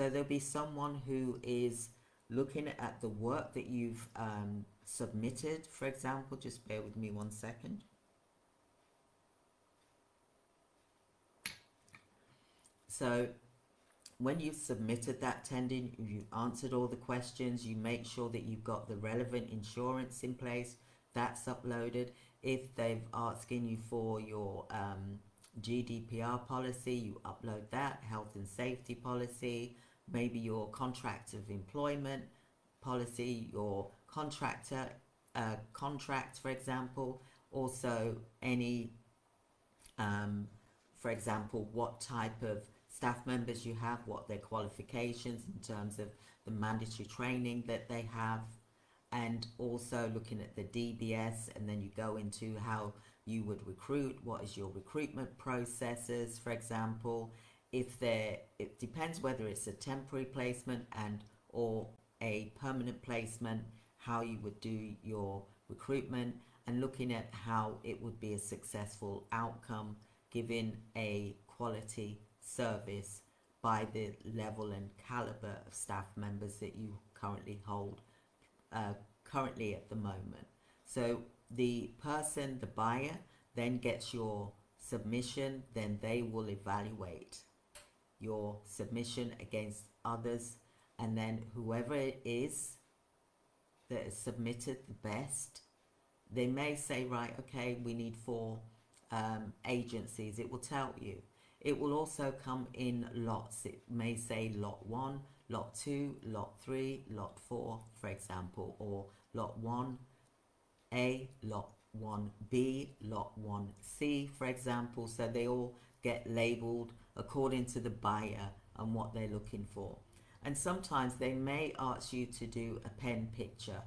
So there'll be someone who is looking at the work that you've um, submitted, for example. Just bear with me one second. So when you've submitted that tending, you've answered all the questions, you make sure that you've got the relevant insurance in place, that's uploaded. If they've asking you for your um, GDPR policy, you upload that, health and safety policy, maybe your contract of employment policy, your contractor uh, contract, for example, also any, um, for example, what type of staff members you have, what their qualifications in terms of the mandatory training that they have, and also looking at the DBS, and then you go into how you would recruit, what is your recruitment processes, for example, if there, it depends whether it's a temporary placement and or a permanent placement, how you would do your recruitment, and looking at how it would be a successful outcome given a quality service by the level and caliber of staff members that you currently hold uh, currently at the moment. So the person, the buyer, then gets your submission, then they will evaluate your submission against others, and then whoever it is that has submitted the best, they may say, right, okay, we need four um, agencies. It will tell you. It will also come in lots. It may say lot one, lot two, lot three, lot four, for example, or lot one A, lot 1B, lot 1C, for example. So they all get labeled according to the buyer and what they're looking for. And sometimes they may ask you to do a pen picture